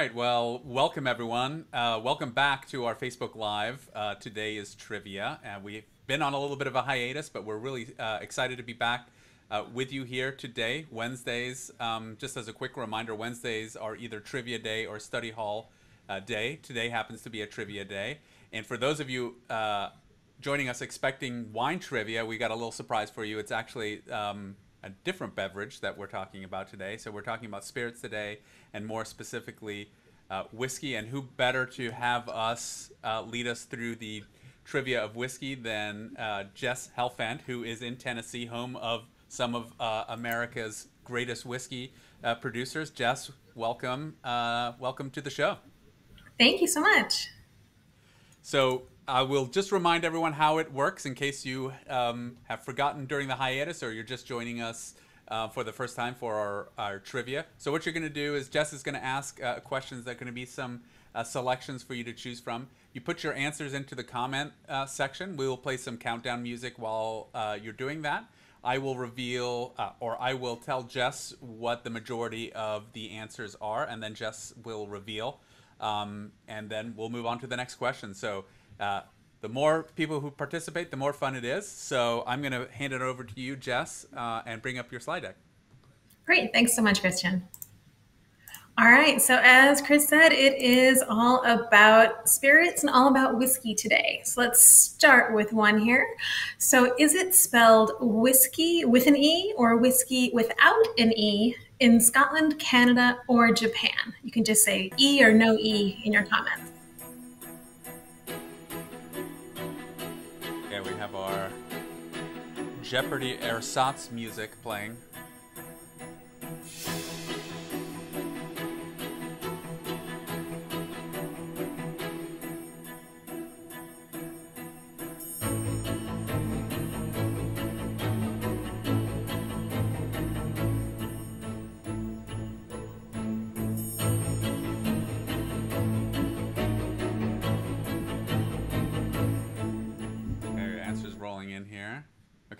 right. Well, welcome everyone. Uh, welcome back to our Facebook Live. Uh, today is trivia, and we've been on a little bit of a hiatus, but we're really uh, excited to be back uh, with you here today. Wednesdays, um, just as a quick reminder, Wednesdays are either trivia day or study hall uh, day. Today happens to be a trivia day, and for those of you uh, joining us expecting wine trivia, we got a little surprise for you. It's actually um, a different beverage that we're talking about today. So we're talking about spirits today and more specifically uh, whiskey. And who better to have us uh, lead us through the trivia of whiskey than uh, Jess Helfand, who is in Tennessee, home of some of uh, America's greatest whiskey uh, producers. Jess, welcome. Uh, welcome to the show. Thank you so much. So I will just remind everyone how it works in case you um, have forgotten during the hiatus or you're just joining us uh, for the first time for our, our trivia. So what you're going to do is Jess is going to ask uh, questions that are going to be some uh, selections for you to choose from. You put your answers into the comment uh, section. We will play some countdown music while uh, you're doing that. I will reveal, uh, or I will tell Jess what the majority of the answers are, and then Jess will reveal. Um, and then we'll move on to the next question. So the more people who participate, the more fun it is. So I'm going to hand it over to you, Jess, uh, and bring up your slide deck. Great. Thanks so much, Christian. All right. So, as Chris said, it is all about spirits and all about whiskey today. So, let's start with one here. So, is it spelled whiskey with an E or whiskey without an E in Scotland, Canada, or Japan? You can just say E or no E in your comments. Jeopardy ersatz music playing.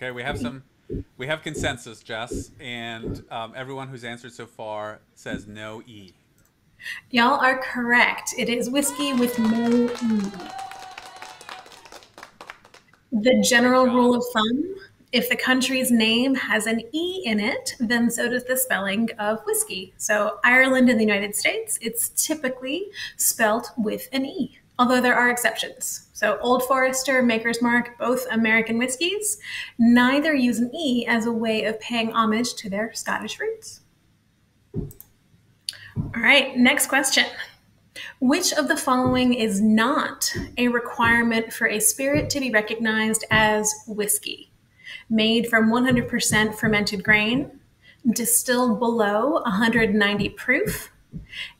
Okay, we have some, we have consensus, Jess, and um, everyone who's answered so far says no E. Y'all are correct. It is whiskey with no E. The general rule of thumb if the country's name has an E in it, then so does the spelling of whiskey. So, Ireland in the United States, it's typically spelt with an E, although there are exceptions. So, Old Forester, Maker's Mark, both American whiskeys, neither use an E as a way of paying homage to their Scottish roots. All right, next question. Which of the following is not a requirement for a spirit to be recognized as whiskey? made from 100% fermented grain, distilled below 190 proof,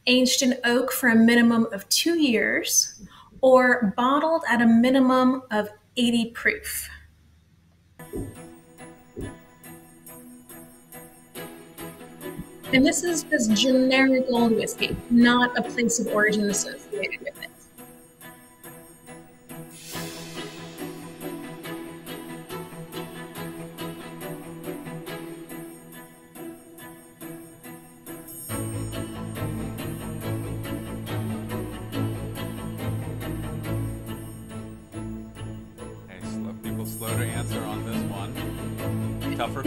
aged in oak for a minimum of two years, or bottled at a minimum of 80 proof. And this is just generic old whiskey, not a place of origin associated with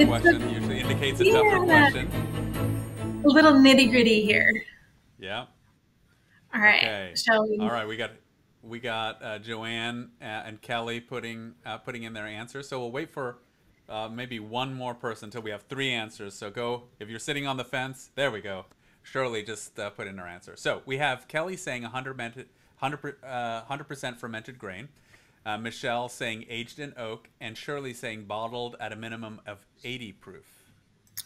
question. A, Usually indicates a yeah, tougher question. A little nitty gritty here. Yeah. All right. Okay. Shall we? All right. We got we got uh, Joanne uh, and Kelly putting uh, putting in their answers. So we'll wait for uh, maybe one more person until we have three answers. So go if you're sitting on the fence. There we go. Shirley just uh, put in her answer. So we have Kelly saying 100 100 uh, percent fermented grain. Uh, Michelle saying aged in oak, and Shirley saying bottled at a minimum of 80 proof.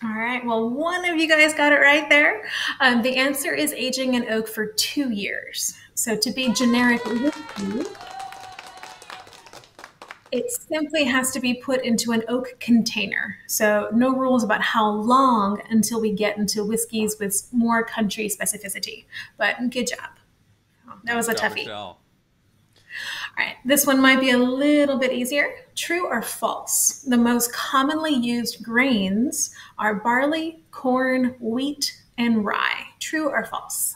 All right. Well, one of you guys got it right there. Um, the answer is aging in oak for two years. So to be generic whiskey, it simply has to be put into an oak container. So no rules about how long until we get into whiskeys with more country specificity. But good job. That was a toughie. All right, this one might be a little bit easier. True or false? The most commonly used grains are barley, corn, wheat, and rye. True or false?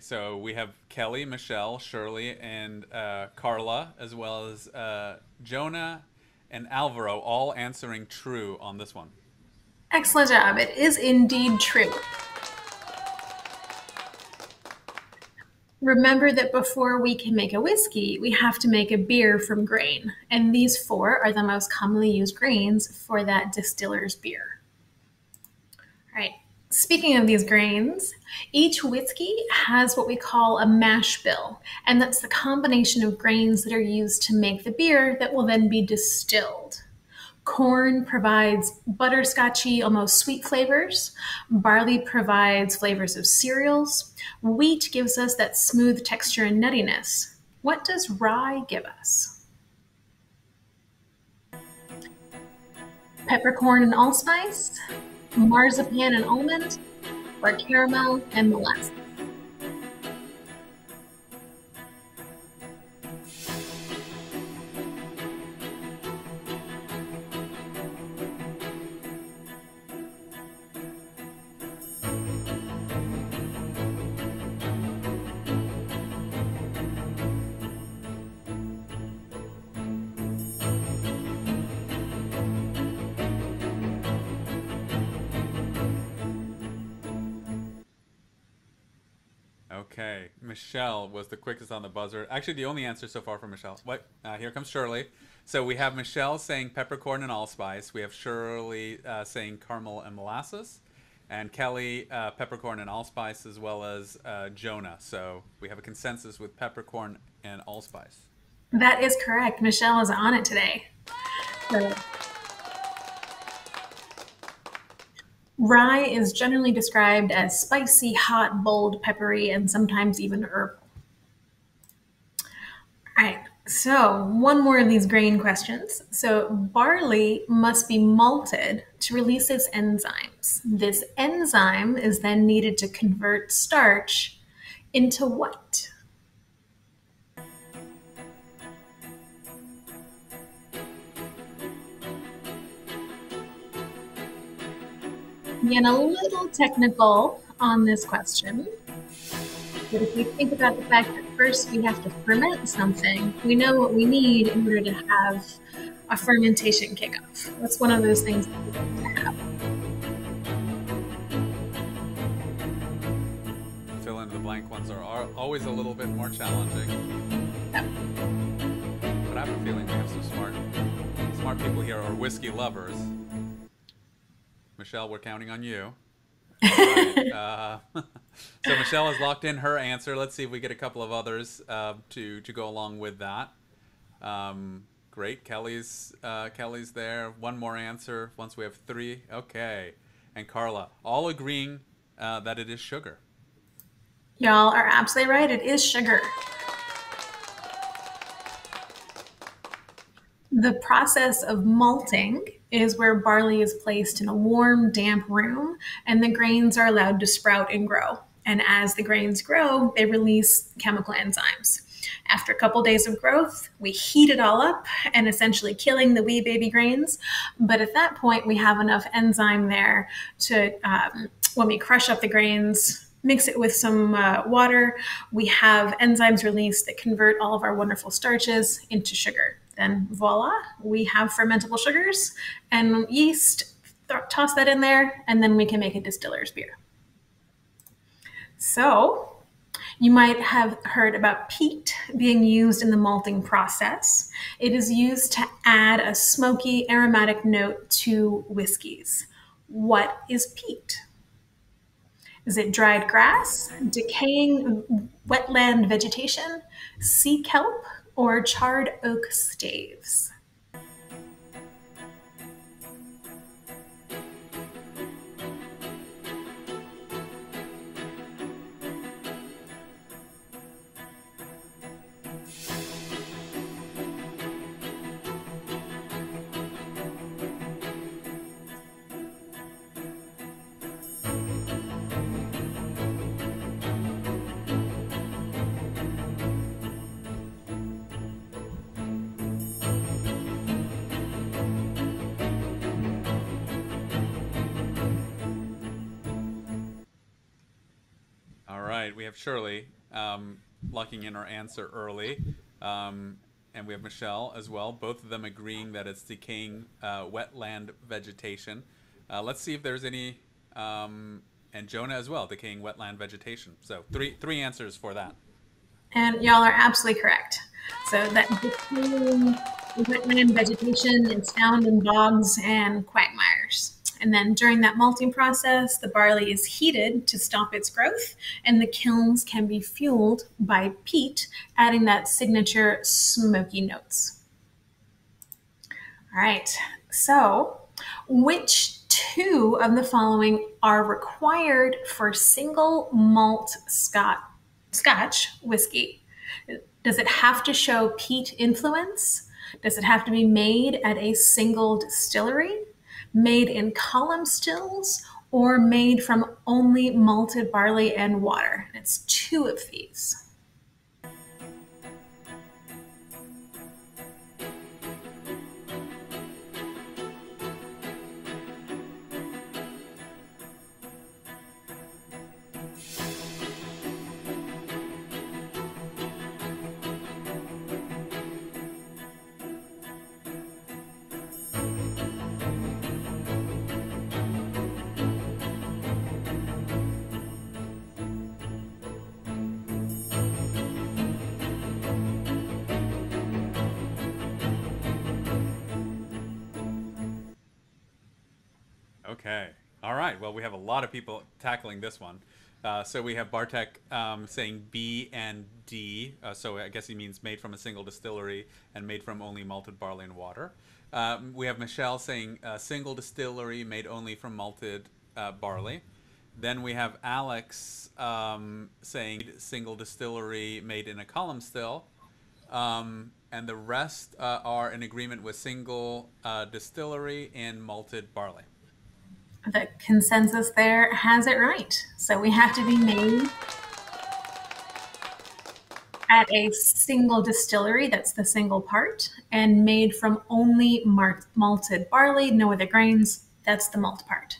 So we have Kelly, Michelle, Shirley, and uh, Carla, as well as uh, Jonah and Alvaro, all answering true on this one. Excellent job. It is indeed true. Remember that before we can make a whiskey, we have to make a beer from grain. And these four are the most commonly used grains for that distiller's beer. All right, Speaking of these grains, each whiskey has what we call a mash bill, and that's the combination of grains that are used to make the beer that will then be distilled. Corn provides butterscotchy, almost sweet flavors. Barley provides flavors of cereals. Wheat gives us that smooth texture and nuttiness. What does rye give us? Peppercorn and allspice, marzipan and almond, or caramel and molasses. Okay, Michelle was the quickest on the buzzer. Actually, the only answer so far from Michelle. What? Uh, here comes Shirley. So we have Michelle saying peppercorn and allspice. We have Shirley uh, saying caramel and molasses. and Kelly uh, peppercorn and allspice, as well as uh, Jonah. So we have a consensus with peppercorn and allspice. That is correct. Michelle is on it today. So, rye is generally described as spicy, hot, bold, peppery, and sometimes even herbal. All right, so one more of these grain questions. So barley must be malted to release its enzymes. This enzyme is then needed to convert starch into what? Again, a little technical on this question. But if we think about the fact that first we have to ferment something, we know what we need in order to have a fermentation kickoff. That's one of those things that we to have. Fill in the blank ones are, are always a little bit more challenging. Yep. But I have a feeling we have some smart, smart people here, or whiskey lovers. Michelle, we're counting on you. Right, uh, so Michelle has locked in her answer. Let's see if we get a couple of others uh, to to go along with that. Um, great, Kelly's uh, Kelly's there. One more answer. Once we have three, okay. And Carla, all agreeing uh, that it is sugar. Y'all are absolutely right. It is sugar. The process of malting is where barley is placed in a warm, damp room and the grains are allowed to sprout and grow. And as the grains grow, they release chemical enzymes. After a couple days of growth, we heat it all up and essentially killing the wee baby grains. But at that point, we have enough enzyme there to, um, when we crush up the grains, mix it with some uh, water, we have enzymes released that convert all of our wonderful starches into sugar then voila, we have fermentable sugars and yeast. Toss that in there, and then we can make a distiller's beer. So, you might have heard about peat being used in the malting process. It is used to add a smoky, aromatic note to whiskeys. What is peat? Is it dried grass, decaying wetland vegetation, sea kelp, or charred oak staves. We have Shirley um, locking in her answer early, um, and we have Michelle as well. Both of them agreeing that it's decaying uh, wetland vegetation. Uh, let's see if there's any, um, and Jonah as well, decaying wetland vegetation. So three three answers for that. And y'all are absolutely correct. So that decaying wetland vegetation is found in bogs and quagmires. And then during that malting process, the barley is heated to stop its growth, and the kilns can be fueled by peat, adding that signature smoky notes. All right, so which two of the following are required for single malt scotch, scotch whiskey? Does it have to show peat influence? Does it have to be made at a single distillery? Made in column stills or made from only malted barley and water. It's two of these. All right. Well, we have a lot of people tackling this one. Uh, so we have Bartek um, saying B and D. Uh, so I guess he means made from a single distillery and made from only malted barley and water. Um, we have Michelle saying a single distillery made only from malted uh, barley. Then we have Alex um, saying single distillery made in a column still. Um, and the rest uh, are in agreement with single uh, distillery and malted barley the consensus there has it right. So we have to be made at a single distillery, that's the single part, and made from only malted barley, no other grains, that's the malt part.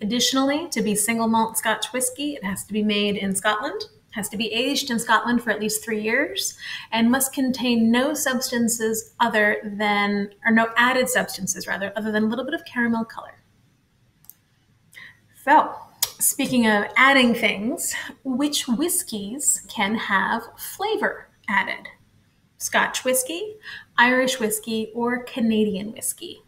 Additionally, to be single malt Scotch whiskey, it has to be made in Scotland, has to be aged in Scotland for at least three years, and must contain no substances other than, or no added substances rather, other than a little bit of caramel color. So, speaking of adding things, which whiskies can have flavor added? Scotch whiskey, Irish whiskey, or Canadian whiskey?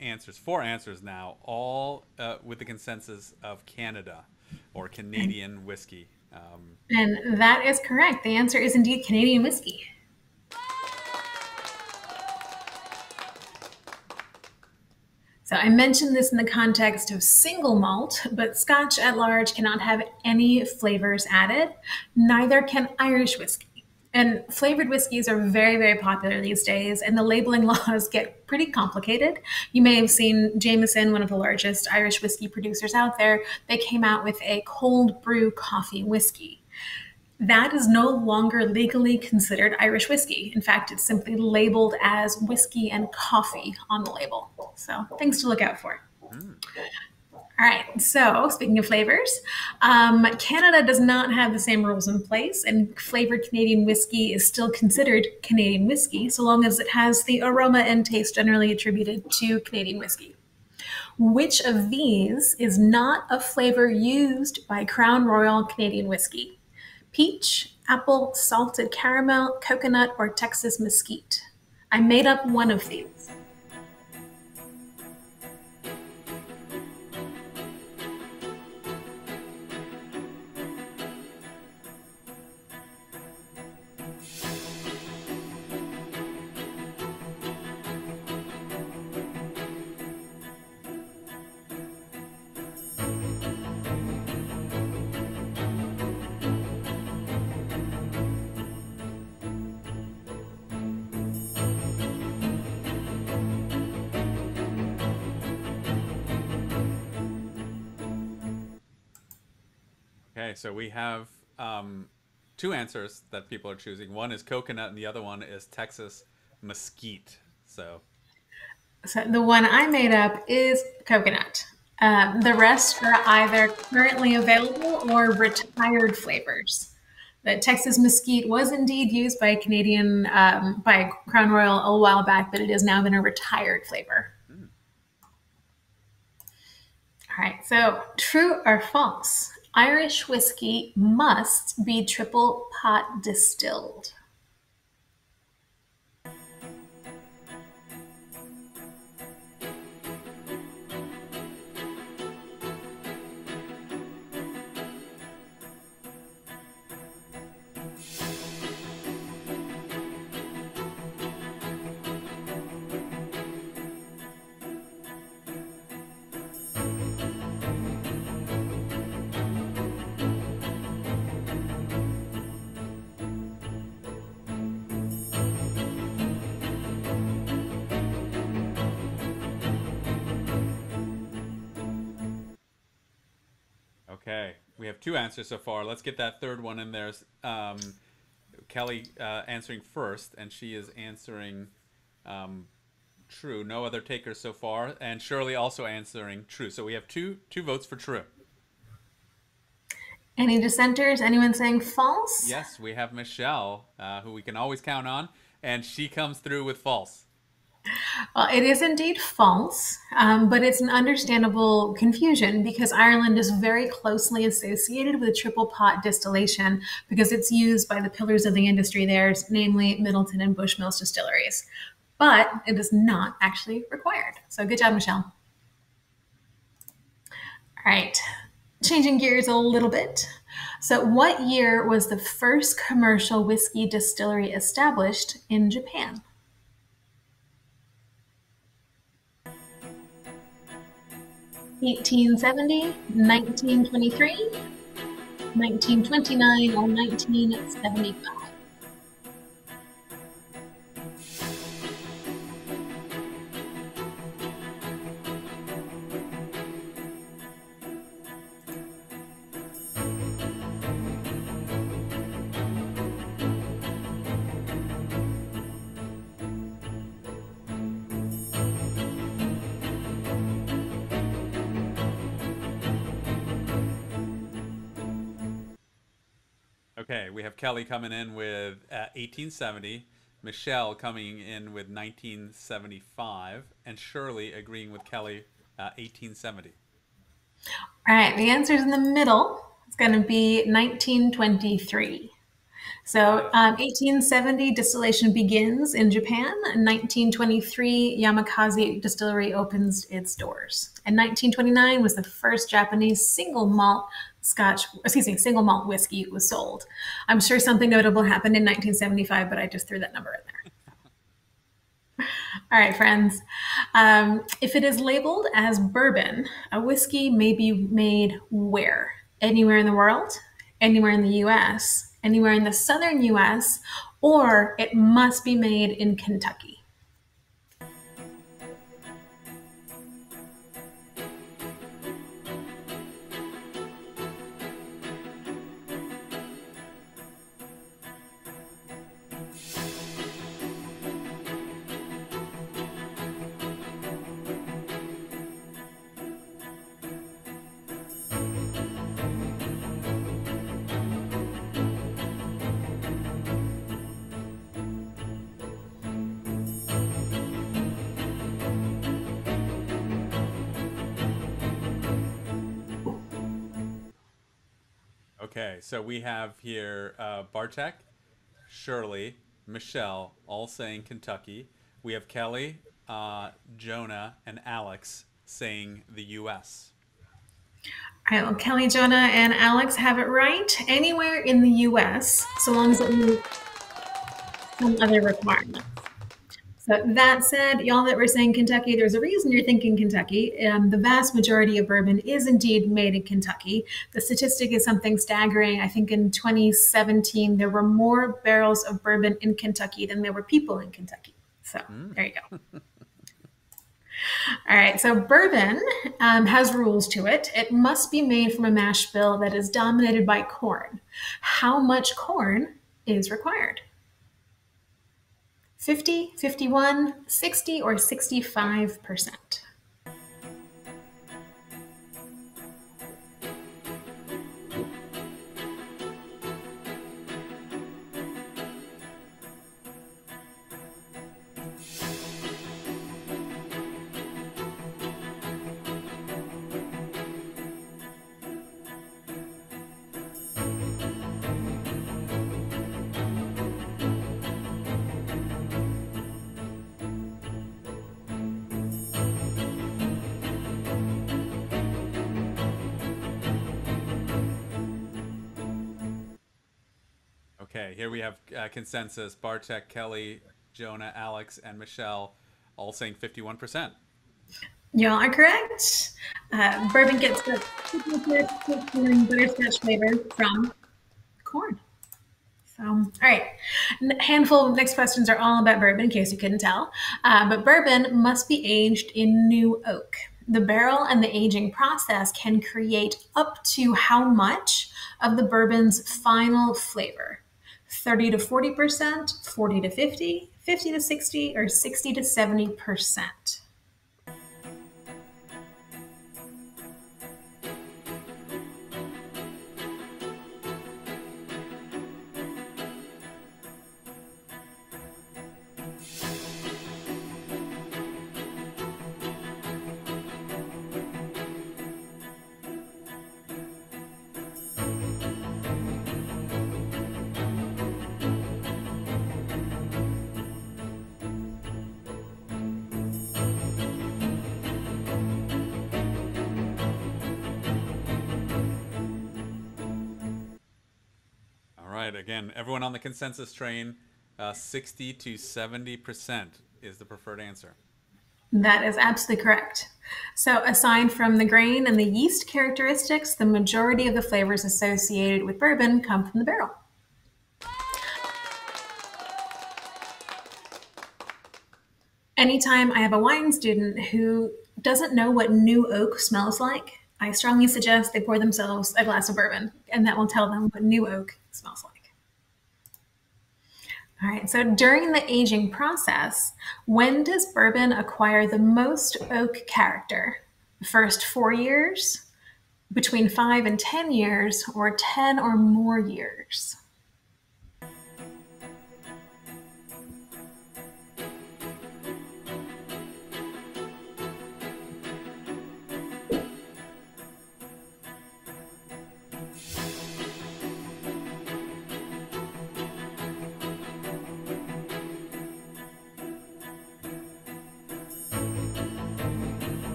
Answers, four answers now, all uh, with the consensus of Canada or Canadian whiskey. Um, and that is correct. The answer is indeed Canadian whiskey. So I mentioned this in the context of single malt, but Scotch at large cannot have any flavors added. Neither can Irish whiskey. And flavored whiskeys are very, very popular these days, and the labeling laws get pretty complicated. You may have seen Jameson, one of the largest Irish whiskey producers out there, they came out with a cold brew coffee whiskey. That is no longer legally considered Irish whiskey. In fact, it's simply labeled as whiskey and coffee on the label. So, things to look out for. Mm. All right, so speaking of flavors, um, Canada does not have the same rules in place, and flavored Canadian whiskey is still considered Canadian whiskey so long as it has the aroma and taste generally attributed to Canadian whiskey. Which of these is not a flavor used by Crown Royal Canadian whiskey? Peach, apple, salted caramel, coconut, or Texas mesquite? I made up one of these. So we have um, two answers that people are choosing. One is coconut, and the other one is Texas mesquite. So, so the one I made up is coconut. Um, the rest are either currently available or retired flavors. The Texas mesquite was indeed used by Canadian um, by Crown Royal a while back, but it has now been a retired flavor. Mm. All right, so true or false? Irish whiskey must be triple pot distilled. Have two answers so far. Let's get that third one in there. Um, Kelly uh, answering first, and she is answering um, true. No other takers so far, and Shirley also answering true. So we have two two votes for true. Any dissenters? Anyone saying false? Yes, we have Michelle, uh, who we can always count on, and she comes through with false. Well, it is indeed false, um, but it's an understandable confusion because Ireland is very closely associated with triple pot distillation because it's used by the pillars of the industry there, namely Midleton and Bushmills distilleries. But it is not actually required. So good job, Michelle. All right, changing gears a little bit. So, what year was the first commercial whiskey distillery established in Japan? 1870, 1923, 1929, or 1975. We have Kelly coming in with uh, 1870, Michelle coming in with 1975, and Shirley agreeing with Kelly uh, 1870. All right, the answer is in the middle. It's going to be 1923. So, um, 1870 distillation begins in Japan. 1923, Yamazaki Distillery opens its doors. And 1929 was the first Japanese single malt Scotch, excuse me, single malt whiskey was sold. I'm sure something notable happened in 1975, but I just threw that number in there. All right, friends. Um, if it is labeled as bourbon, a whiskey may be made where? Anywhere in the world, anywhere in the US, anywhere in the southern US, or it must be made in Kentucky. Okay, so we have here uh, Bartek, Shirley, Michelle, all saying Kentucky. We have Kelly, uh, Jonah, and Alex saying the U.S. All right, well, Kelly, Jonah, and Alex have it right. Anywhere in the U.S., so long as it meets some other requirements. So that said, y'all that were saying Kentucky, there's a reason you're thinking Kentucky. Um, the vast majority of bourbon is indeed made in Kentucky. The statistic is something staggering. I think in 2017 there were more barrels of bourbon in Kentucky than there were people in Kentucky. So mm. there you go. All right, so bourbon um, has rules to it. It must be made from a mash bill that is dominated by corn. How much corn is required? 50, 51, 60, or 65%. Okay, here we have uh, consensus. Bartek, Kelly, Jonah, Alex, and Michelle all saying 51%. Y'all are correct. Uh, bourbon gets the butterscotch flavor from corn. So, all right. A handful of next questions are all about bourbon, in case you couldn't tell. Uh, but bourbon must be aged in new oak. the barrel and the aging process can create up to how much of the bourbon's final flavor 30 to 40%, 40 to 50, 50 to 60, or 60 to 70%. Again, everyone on the consensus train, uh, 60 to 70% is the preferred answer. That is absolutely correct. So, aside from the grain and the yeast characteristics, the majority of the flavors associated with bourbon come from the barrel. Anytime I have a wine student who doesn't know what new oak smells like, I strongly suggest they pour themselves a glass of bourbon, and that will tell them what new oak smells like. All right, so during the aging process, when does bourbon acquire the most oak character? The First four years, between five and 10 years, or 10 or more years?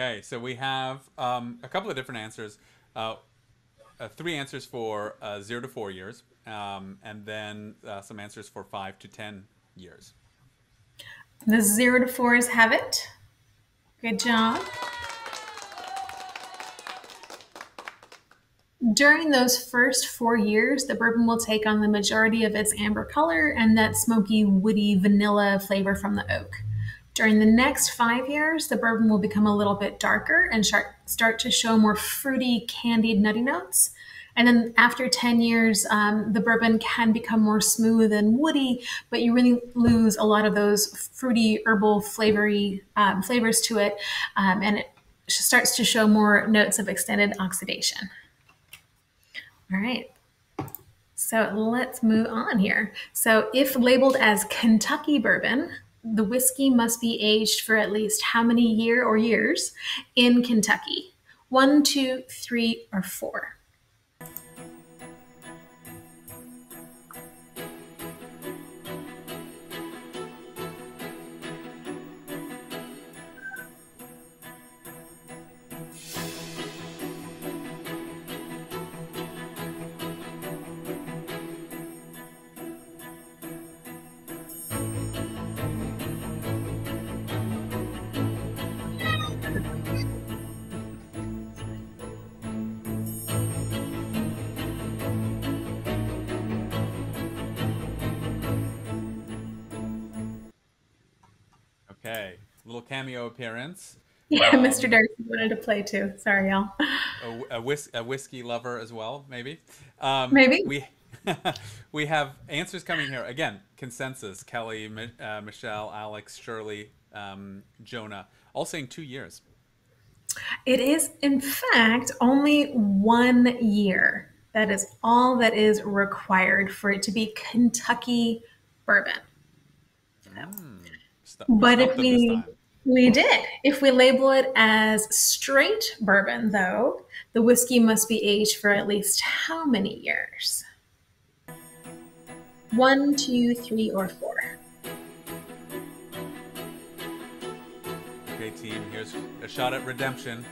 Okay, so we have um, a couple of different answers. Uh, uh, three answers for uh, zero to four years, um, and then uh, some answers for five to ten years. The zero to fours have it. Good job. During those first four years, the bourbon will take on the majority of its amber color and that smoky, woody vanilla flavor from the oak. During the next five years, the bourbon will become a little bit darker and start to show more fruity, candied, nutty notes. And then after 10 years, um, the bourbon can become more smooth and woody, but you really lose a lot of those fruity, herbal, flavory um, flavors to it. Um, and it starts to show more notes of extended oxidation. All right. So let's move on here. So if labeled as Kentucky bourbon, the whiskey must be aged for at least how many year or years in Kentucky? One, two, three, or four? Cameo appearance. Yeah, um, Mr. Darcy wanted to play too. Sorry, y'all. A, a, whis- a whiskey lover as well, maybe. Um, maybe we we have answers coming here again. Consensus: Kelly, uh, Michelle, Alex, Shirley, um, Jonah, all saying two years. It is, in fact, only one year. That is all that is required for it to be Kentucky bourbon. Mm but if we we did, if we label it as straight bourbon, though, the whiskey must be aged for at least how many years? One, two, three, or four. Okay, team. Here's a shot at redemption.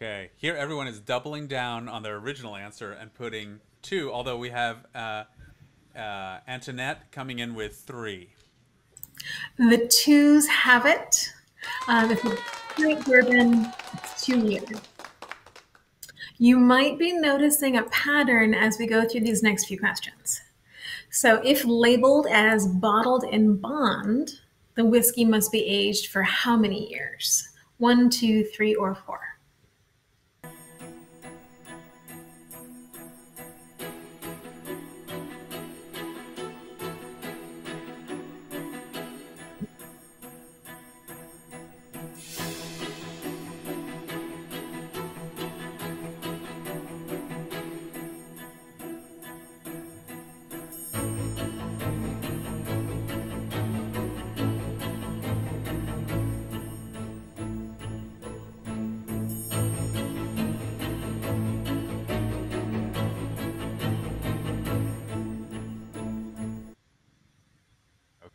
Okay, here everyone is doubling down on their original answer and putting two, although we have uh, uh, Antoinette coming in with three. The twos have it. Um, if Straight Bourbon, it's two years. You might be noticing a pattern as we go through these next few questions. So if labeled as bottled in bond, the whiskey must be aged for how many years? One, two, three, or four?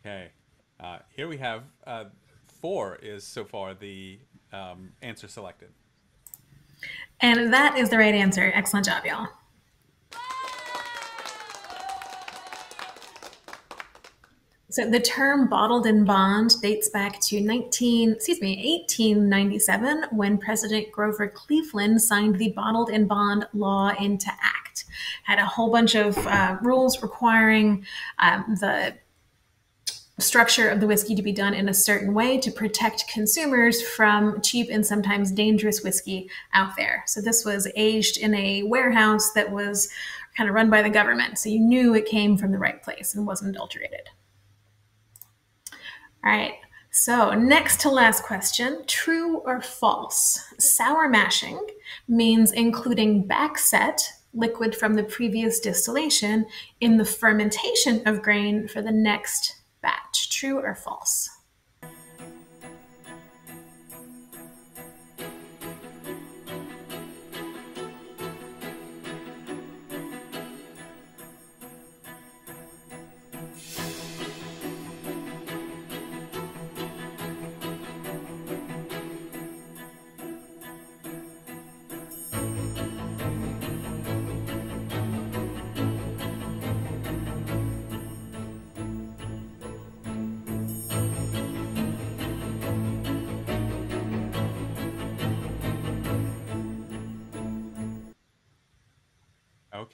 Okay, uh, here we have uh, four is so far the um, answer selected. And that is the right answer. Excellent job, y'all. So the term bottled in bond dates back to 19, excuse me, 1897 when President Grover Cleveland signed the bottled in bond law into act. Had a whole bunch of uh, rules requiring um, the structure of the whiskey to be done in a certain way to protect consumers from cheap and sometimes dangerous whiskey out there. So this was aged in a warehouse that was kind of run by the government. So you knew it came from the right place and wasn't adulterated. All right. So next to last question, true or false? Sour mashing means including backset liquid from the previous distillation in the fermentation of grain for the next batch. True or false?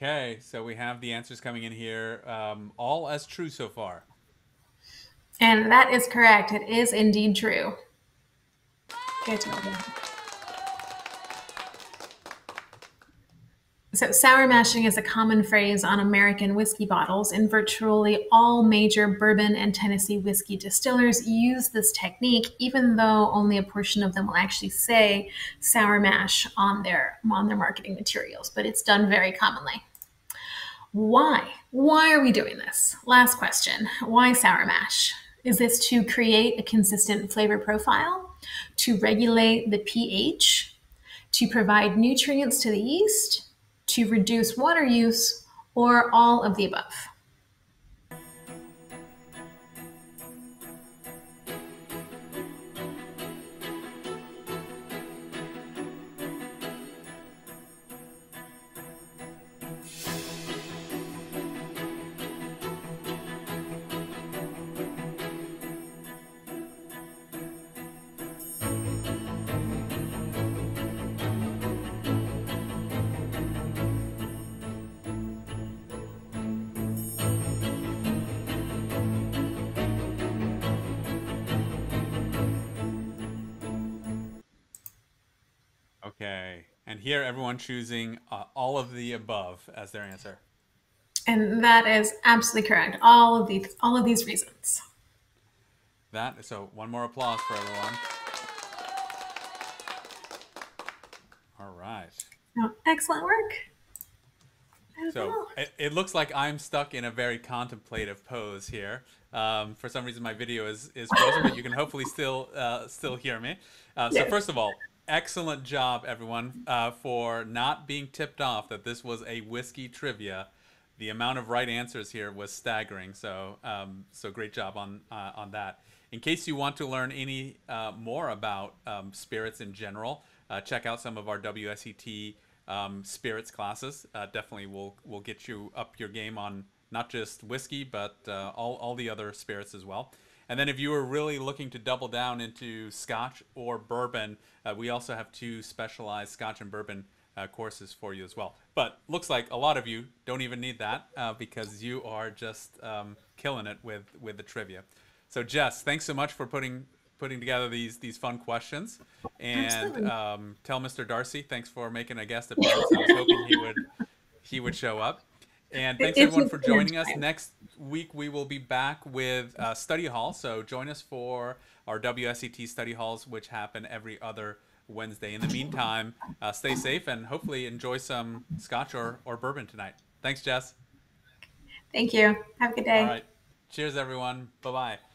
Okay, so we have the answers coming in here, um, all as true so far. And that is correct. It is indeed true. So, sour mashing is a common phrase on American whiskey bottles, and virtually all major bourbon and Tennessee whiskey distillers use this technique, even though only a portion of them will actually say sour mash on their on their marketing materials. But it's done very commonly. Why? Why are we doing this? Last question. Why sour mash? Is this to create a consistent flavor profile, to regulate the pH, to provide nutrients to the yeast? to reduce water use, or all of the above? Here everyone choosing uh, all of the above as their answer. And that is absolutely correct. All of these, all of these reasons. That so one more applause for everyone. All right. Oh, excellent work. So it, it, looks like I'm stuck in a very contemplative pose here. Um, for some reason, my video is, is frozen, but you can hopefully still uh, still hear me. Uh, so yes. first of all, excellent job, everyone, uh, for not being tipped off that this was a whiskey trivia. The amount of right answers here was staggering. So, um, so great job on uh, on that. In case you want to learn any uh, more about um, spirits in general, uh, check out some of our WSET um, spirits classes. Uh, definitely will will get you up your game on not just whiskey, but uh, all, all the other spirits as well. And then if you are really looking to double down into Scotch or bourbon, uh, we also have two specialized Scotch and bourbon uh, courses for you as well. But looks like a lot of you don't even need that uh, because you are just um, killing it with with the trivia. So Jess, thanks so much for putting putting together these these fun questions. And um, tell Mr. Darcy, thanks for making a guest appearance. I was hoping he would he would show up. And thanks everyone for joining us. Next week we will be back with uh, study hall. So join us for our WSET study halls, which happen every other Wednesday. In the meantime, uh, stay safe and hopefully enjoy some scotch or, or bourbon tonight. Thanks, Jess. Thank you. Have a good day. All right. Cheers, everyone. Bye bye.